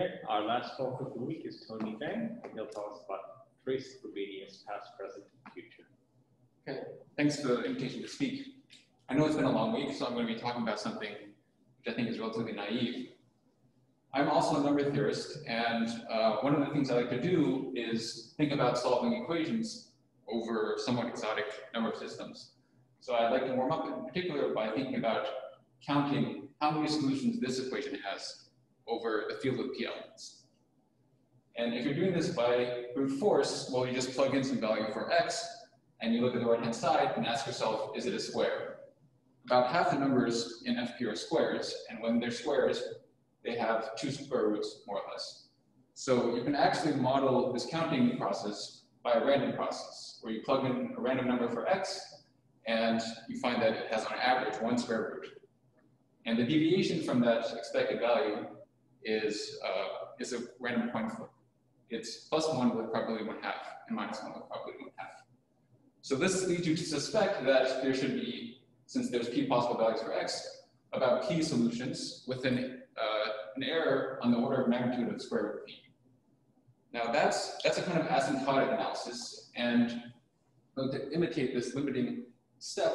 Okay, our last talk of the week is Tony Feng. He'll tell us about trace Frobenius past, present, and future. Okay, thanks for the invitation to speak. I know it's been a long week, so I'm going to be talking about something which I think is relatively naive. I'm also a number theorist, and uh, one of the things I like to do is think about solving equations over somewhat exotic number systems. So I'd like to warm up in particular by thinking about counting how many solutions this equation has over the field of p elements. And if you're doing this by brute force, well, you just plug in some value for x, and you look at the right-hand side and ask yourself, is it a square? About half the numbers in FP are squares, and when they're squares, they have two square roots, more or less. So you can actually model this counting process by a random process, where you plug in a random number for x, and you find that it has on average one square root. And the deviation from that expected value is, uh, is a random point flip. It's plus one with probability one half and minus one with probability one half. So this leads you to suspect that there should be, since there's p possible values for x, about p solutions with an, uh, an error on the order of magnitude of the square root of p. Now that's, that's a kind of asymptotic analysis, and to imitate this limiting step,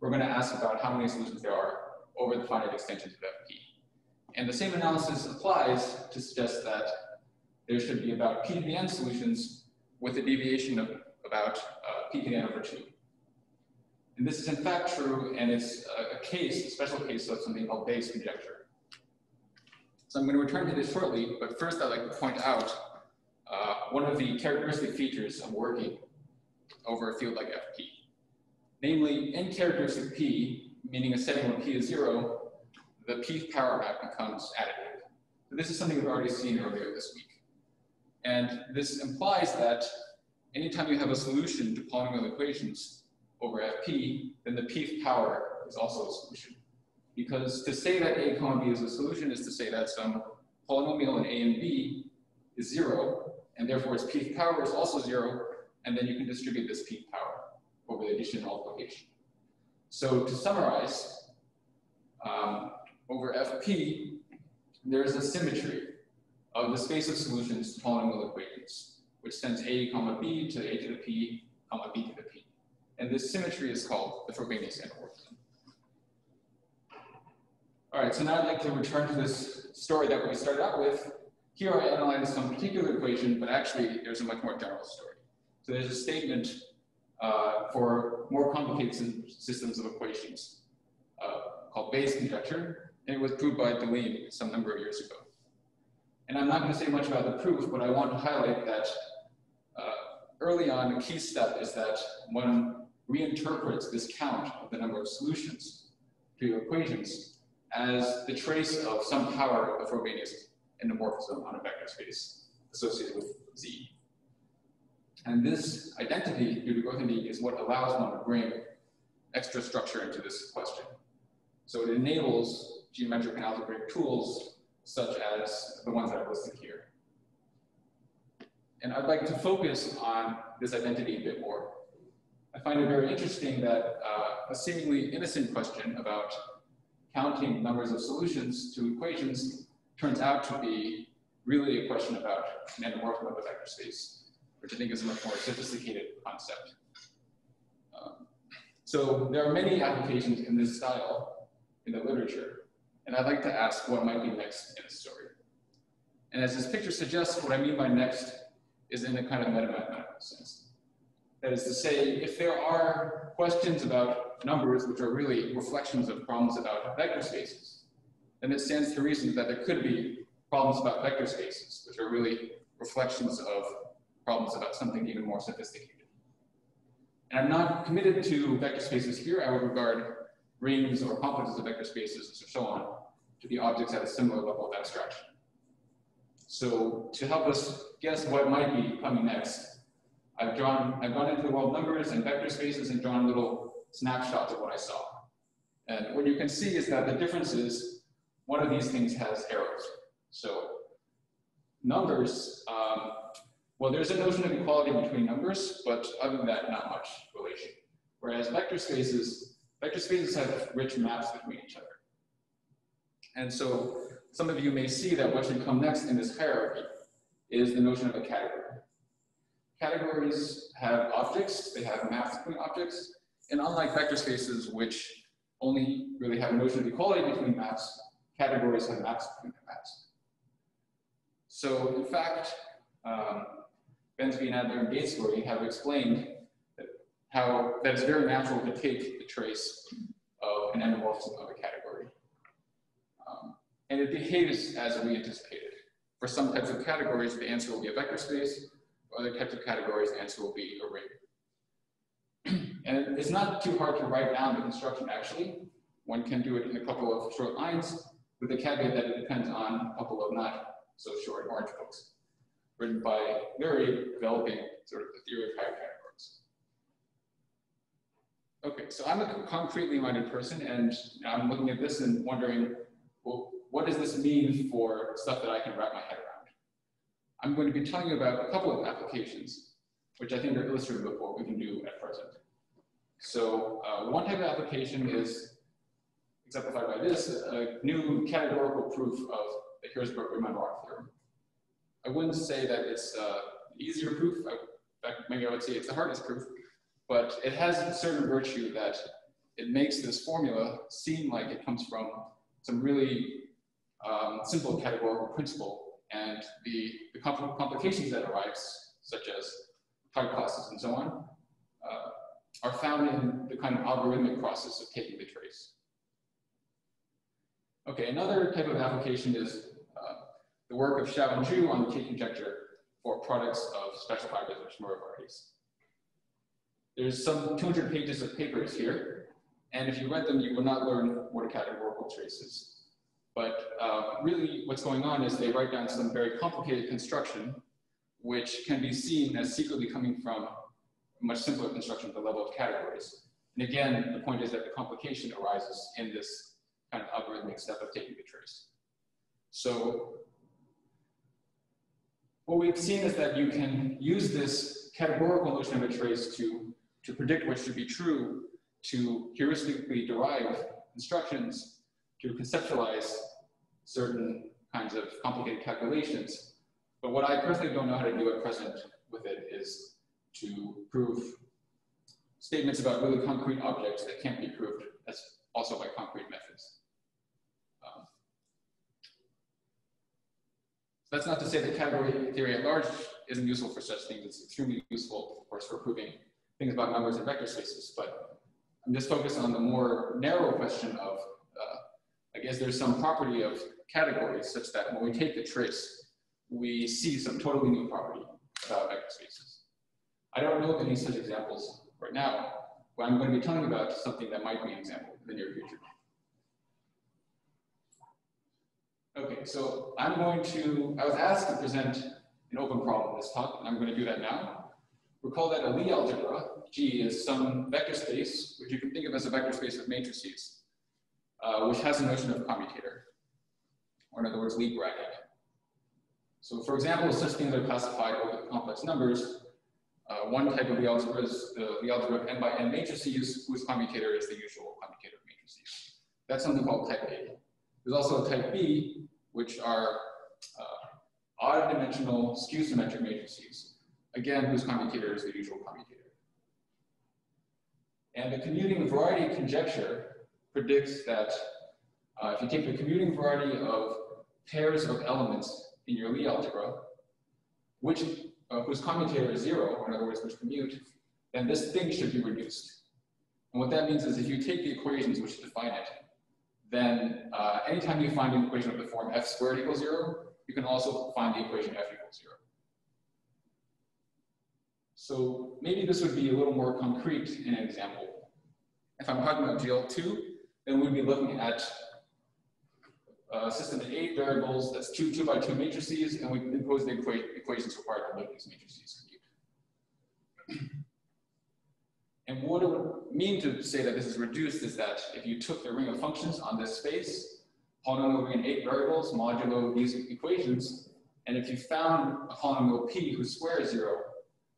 we're going to ask about how many solutions there are over the finite extensions of FP. And the same analysis applies to suggest that there should be about p to the n solutions with a deviation of about uh, p to the n over 2. And this is in fact true, and it's a, a case, a special case of something called Weil's conjecture. So I'm going to return to this shortly, but first I'd like to point out uh, one of the characteristic features of working over a field like FP. Namely, in characteristic P, meaning a setting where P is zero, the P power map becomes additive. So this is something we've already seen earlier this week. And this implies that anytime you have a solution to polynomial equations over Fp, then the Pth power is also a solution. Because to say that A comma B is a solution is to say that some polynomial in A and B is zero, and therefore its Pth power is also zero, and then you can distribute this Pth power over the addition and multiplication. So to summarize, um, over Fp, there is a symmetry of the space of solutions to polynomial equations, which sends a comma b to a to the p comma b to the p. And this symmetry is called the Frobenius endomorphism. All right, so now I'd like to return to this story that we started out with. Here I analyzed some particular equation, but actually there's a much more general story. So there's a statement uh, for more complicated systems of equations uh, called Weil's conjecture, and it was proved by Deligne some number of years ago. And I'm not going to say much about the proof, but I want to highlight that uh, early on, a key step is that one reinterprets this count of the number of solutions to equations as the trace of some power of Frobenius endomorphism on a vector space associated with Z. And this identity due to Grothendieck is what allows one to bring extra structure into this question. So it enables geometric and algebraic tools such as the ones that I've listed here. And I'd like to focus on this identity a bit more. I find it very interesting that uh, a seemingly innocent question about counting numbers of solutions to equations turns out to be really a question about an endomorphism of a vector space, which I think is a much more sophisticated concept. Um, so there are many applications in this style in the literature. And I'd like to ask what might be next in the story. And as this picture suggests, what I mean by next is in a kind of meta-mathematical sense. That is to say, if there are questions about numbers which are really reflections of problems about vector spaces, then it stands to reason that there could be problems about vector spaces, which are really reflections of problems about something even more sophisticated. And I'm not committed to vector spaces here. I would regard rings or complexes of vector spaces and so on to be objects at a similar level of abstraction. So to help us guess what might be coming next, I've drawn, I've gone into the world numbers and vector spaces and drawn little snapshots of what I saw. And what you can see is that the difference is one of these things has arrows. So numbers, um, well, there's a notion of equality between numbers, but other than that, not much relation. Whereas vector spaces Vector spaces have rich maps between each other. And so some of you may see that what should come next in this hierarchy is the notion of a category. Categories have objects, they have maps between objects, and unlike vector spaces, which only really have a notion of equality between maps, categories have maps between maps. So in fact, um, Ben-Zvi and Nadler and Gaitsgory have explained how that it's very natural to take the trace of an endomorphism of a category. Um, and it behaves as we anticipated. For some types of categories, the answer will be a vector space. For other types of categories, the answer will be a ring. and it's not too hard to write down the construction actually. One can do it in a couple of short lines with the caveat that it depends on a couple of not so short orange books written by Lurie developing sort of the theory of higher categories. Okay, so I'm a concretely minded person and I'm looking at this and wondering, well, what does this mean for stuff that I can wrap my head around? I'm going to be telling you about a couple of applications, which I think are illustrative of what we can do at present. So uh, one type of application is exemplified by this, a new categorical proof of the Hirzebruch-Riemann-Roch theorem. I wouldn't say that it's uh, easier proof. I, in fact, maybe I would say it's the hardest proof, but it has a certain virtue that it makes this formula seem like it comes from some really um, simple categorical principle, and the, the compl complications that arise, such as Todd classes and so on, uh, are found in the kind of algorithmic process of taking the trace. Okay, another type of application is uh, the work of Xiao Zhu on the Tate conjecture for products of special fibers or Shimura varieties. There's some 200 pages of papers here, and if you read them, you will not learn what a categorical trace is. But uh, really what's going on is they write down some very complicated construction, which can be seen as secretly coming from a much simpler construction at the level of categories. And again, the point is that the complication arises in this kind of algorithmic step of taking the trace. So what we've seen is that you can use this categorical notion of a trace to, to predict what should be true, to heuristically derive instructions, to conceptualize certain kinds of complicated calculations. But what I personally don't know how to do at present with it is to prove statements about really concrete objects that can't be proved as also by concrete methods. Um, that's not to say that category theory at large isn't useful for such things. It's extremely useful, of course, for proving things about numbers and vector spaces. But I'm just focused on the more narrow question of, uh, I guess there's some property of categories such that when we take the trace, we see some totally new property about vector spaces. I don't know of any such examples right now, but I'm going to be telling about something that might be an example in the near future. Okay, so I'm going to, I was asked to present an open problem in this talk, and I'm going to do that now. Recall that a Lie algebra, G, is some vector space, which you can think of as a vector space of matrices, uh, which has a notion of commutator, or in other words, Lie bracket. So for example, such things are classified over the complex numbers. Uh, one type of the algebra is the Lie algebra of n by n matrices, whose commutator is the usual commutator of matrices. That's something called type A. There's also type B, which are uh, odd dimensional skew symmetric matrices, again, whose commutator is the usual commutator. And the commuting variety conjecture predicts that uh, if you take the commuting variety of pairs of elements in your Lie algebra, which, uh, whose commutator is zero, or in other words, which commute, then this thing should be reduced. And what that means is if you take the equations which define it, then uh, anytime you find an equation of the form f squared equals zero, you can also find the equation f equals zero. So maybe this would be a little more concrete in an example. If I'm talking about GL2, then we'd be looking at a system of eight variables, that's two two by two matrices, and we impose the equa equations required to make these matrices compute. And what it would mean to say that this is reduced is that if you took the ring of functions on this space, polynomial ring in eight variables modulo these equations, and if you found a polynomial p whose square is zero,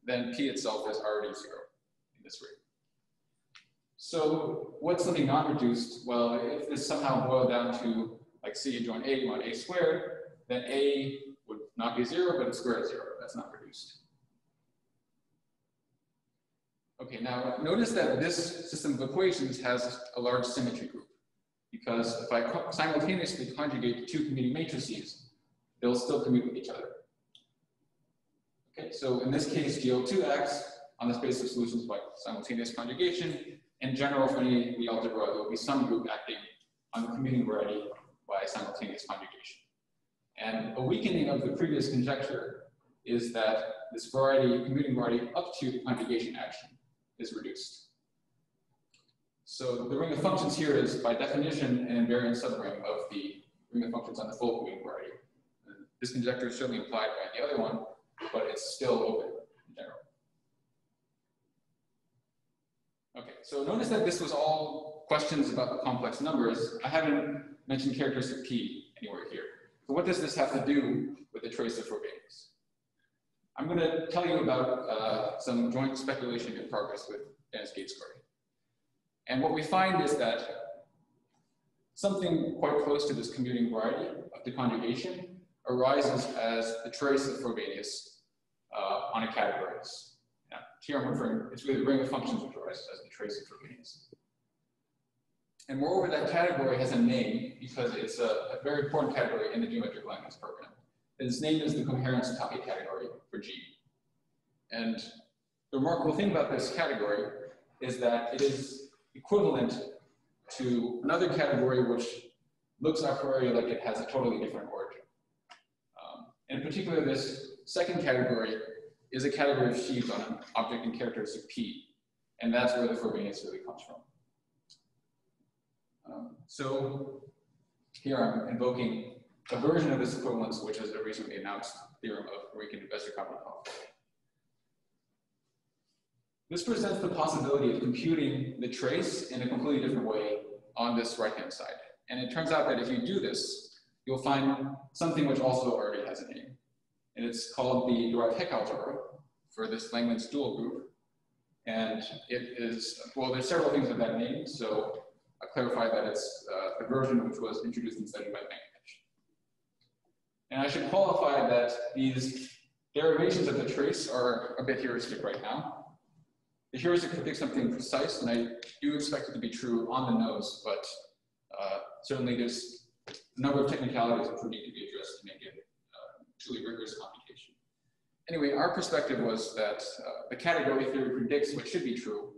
then p itself is already zero in this ring. So what's something not reduced? Well, if this somehow boiled down to like C join A mod A squared, then A would not be zero, but it's square is zero. That's not reduced. Okay, now notice that this system of equations has a large symmetry group because if I simultaneously conjugate two commuting matrices, they'll still commute with each other. Okay, so in this case, GL2 acts on the space of solutions by simultaneous conjugation. In general, for any the algebra, there will be some group acting on the commuting variety by simultaneous conjugation. And a weakening of the previous conjecture is that this variety, commuting variety up to the conjugation action is reduced. So the ring of functions here is by definition an invariant subring of the ring of functions on the full commuting variety. This conjecture is certainly implied by the other one, but it's still open in general. Okay, so notice that this was all questions about the complex numbers. I haven't mentioned characteristic P anywhere here. So what does this have to do with the trace of Frobenius? I'm going to tell you about uh, some joint speculation in progress with Dennis Gaitsgory. And what we find is that something quite close to this commuting variety of the conjugation arises as the trace of Frobenius on a categories. Now, here I'm referring, it's really the ring of functions which arises as the trace of Frobenius. And moreover, that category has a name because it's a, a very important category in the geometric Langlands program. And Its name is the coherent Satake category for G. And the remarkable thing about this category is that it is equivalent to another category which looks a priori like it has a totally different origin. Um, in particular, this second category is a category of sheaves on an object in characteristic P, and that's where the Frobenius really comes from. Um, so here I'm invoking a version of this equivalence, which is a recently announced theorem of Rieck and Westerkamp-Rotthoff. This presents the possibility of computing the trace in a completely different way on this right-hand side. And it turns out that if you do this, you'll find something which also already has a name. And it's called the derived Hecke algebra for this Langlands dual group. And it is, well, there's several things of that name. So I clarify that it's uh, a version which was introduced and studied by Venkatesh. And I should qualify that these derivations of the trace are a bit heuristic right now. The heuristic predicts something precise, and I do expect it to be true on the nose, but uh, certainly there's a number of technicalities which would need to be addressed to make it rigorous computation. Anyway, our perspective was that uh, the category theory predicts what should be true,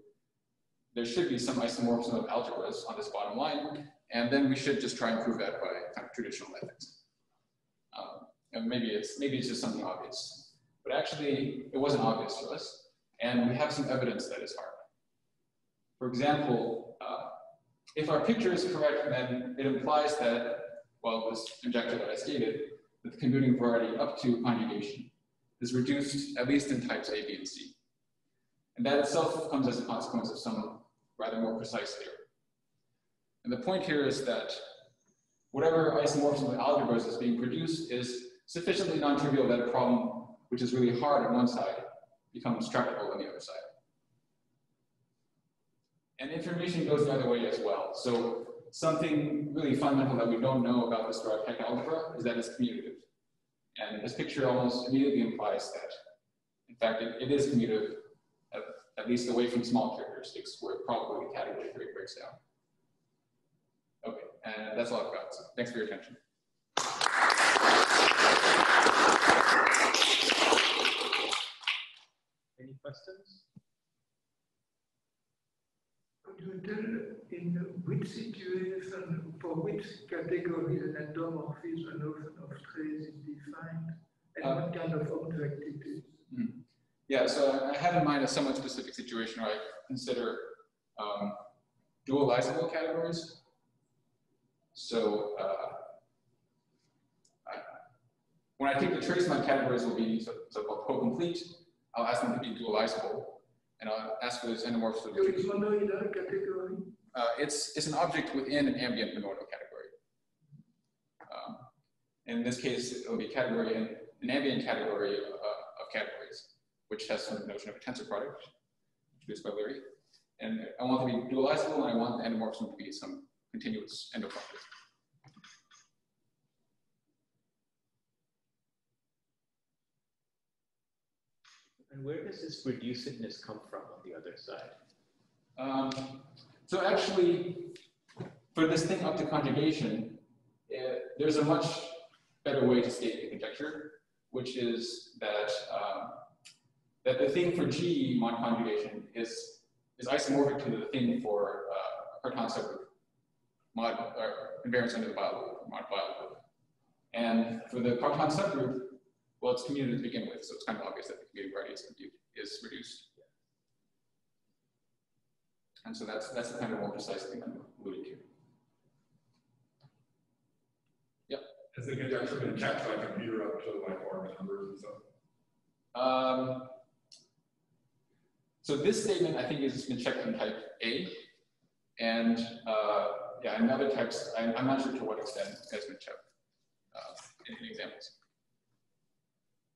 there should be some isomorphism of algebras on this bottom line, and then we should just try and prove that by kind of traditional methods. Um, and maybe it's maybe it's just something obvious, but actually it wasn't obvious to us, and we have some evidence that is hard. For example, uh, if our picture is correct, then it implies that, well, this conjecture that I stated, that the commuting variety up to conjugation is reduced at least in types A, B, and C. And that itself comes as a consequence of some rather more precise theory. And the point here is that whatever isomorphism of algebras is being produced is sufficiently non-trivial that a problem which is really hard on one side becomes tractable on the other side. And information goes the other way as well. So something really fundamental that we don't know about derived Hecke algebra is that it's commutative. And this picture almost immediately implies that, in fact, it, it is commutative at least away from small characteristics where probably the category theory breaks down. Okay, and that's all I've got. So thanks for your attention. Any questions? You tell in which situation, for which category an endomorphism of trace is defined, and uh, what kind of object it is? Mm. Yeah, so I have in mind a somewhat specific situation where I consider um, dualizable categories. So uh, I, when I take the trace my categories will be so-called co-complete, I'll ask them to be dualizable, and I'll ask for this endomorphism. So it's monoidal category? Uh, it's, it's an object within an ambient monoidal category. Um, in this case, it will be category in an ambient category uh, of categories which has some notion of a tensor product introduced by Lurie. And I want to be dualizable, and I want the endomorphism to be some continuous endoproduct. And where does this reducedness come from on the other side? Um, so actually, for this thing up to conjugation, uh, there's a much better way to state the conjecture, which is that um, that the thing for G mod conjugation is is isomorphic to the thing for uh, Cartan subgroup mod or invariance under the loop, mod Bible. And for the Cartan subgroup, well, it's commutative to begin with, so it's kind of obvious that the commutative variety is, is reduced. And so that's that's the kind of more precise thing I'm alluding to. Has the conjecture been checked by computer up to like orange numbers and stuff? Um, so this statement, I think, has been checked in type A. And uh, yeah, in other types, I'm, I'm not sure to what extent it has been checked uh, in, in examples.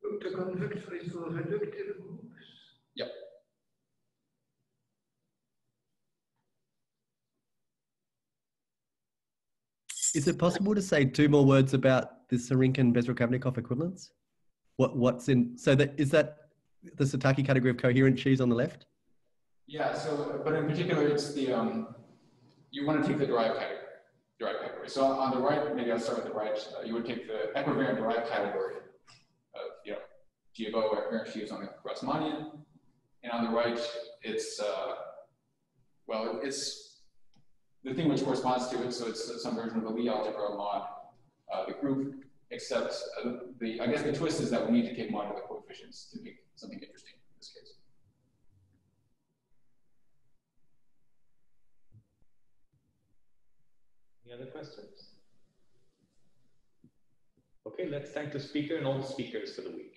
The conjecture is it possible to say two more words about the Sarinkin Bezrukavnikov equivalence? What what's in so that is that the Satake category of coherent sheaves on the left? Yeah, so, but in particular, it's the, um, you want to take the derived category, derived category. So on the right, maybe I'll start with the right, uh, you would take the equivariant derived category of, you know, Giabo equivariant sheaves on the Grassmannian. And on the right, it's, uh, well, it's the thing which corresponds to it, so it's some version of a Lie algebra mod uh, the group, except uh, the, I guess the twist is that we need to take mod of the coefficients to make something interesting in this case. Any other questions? Okay, let's thank the speaker and all the speakers for the week.